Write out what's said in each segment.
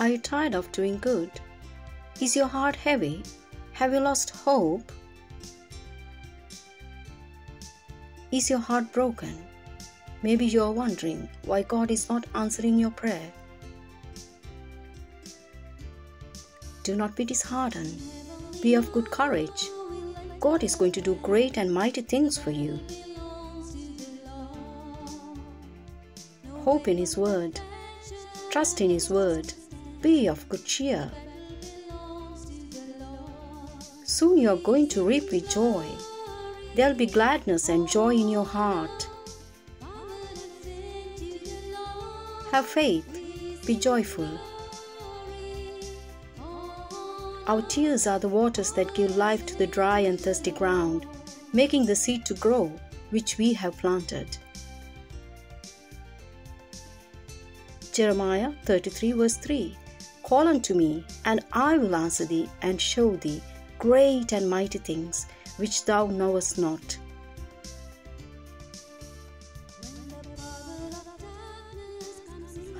Are you tired of doing good? Is your heart heavy? Have you lost hope? Is your heart broken? Maybe you are wondering why God is not answering your prayer. Do not be disheartened. Be of good courage. God is going to do great and mighty things for you. Hope in His Word. Trust in His Word. Be of good cheer. Soon you are going to reap with joy. There'll be gladness and joy in your heart. Have faith. Be joyful. Our tears are the waters that give life to the dry and thirsty ground, making the seed to grow, which we have planted. Jeremiah 33, verse 3 Call unto me, and I will answer thee, and show thee great and mighty things which thou knowest not.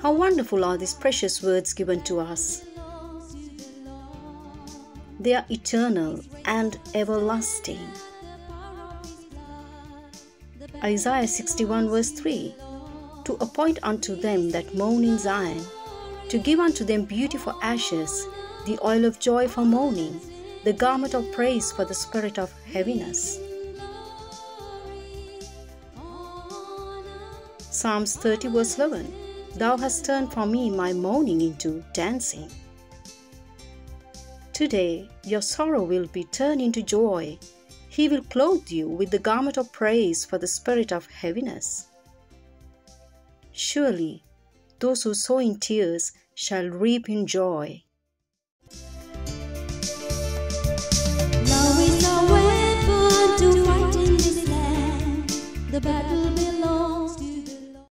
How wonderful are these precious words given to us! They are eternal and everlasting. Isaiah 61 verse 3 To appoint unto them that mourn in Zion, to give unto them beautiful ashes, the oil of joy for mourning, the garment of praise for the spirit of heaviness. Psalms 30 verse 11 Thou hast turned for me my mourning into dancing. Today your sorrow will be turned into joy. He will clothe you with the garment of praise for the spirit of heaviness. Surely those who sow in tears shall reap in joy. Love is weapon to fight in this land. The battle